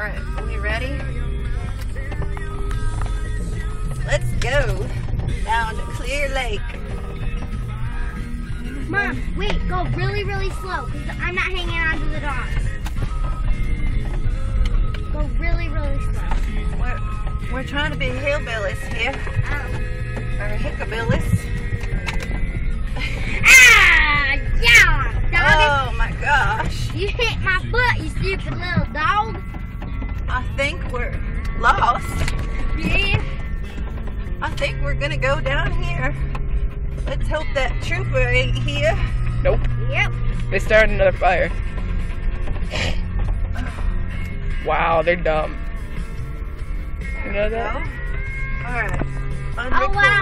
right, are we ready? Let's go down to Clear Lake. Mom, wait, go really, really slow, because I'm not hanging on to the dogs. Go really, really slow. We're, we're trying to be hillbillies here, Oh. or hickabillies. Ah! Yeah! Dog, Oh my gosh. you hit my butt, you stupid little dog. I think we're lost. Yeah. I think we're gonna go down here. Let's hope that trooper ain't here. Nope. Yep. They started another fire. Wow, they're dumb. You know that? Alright. Oh, wow.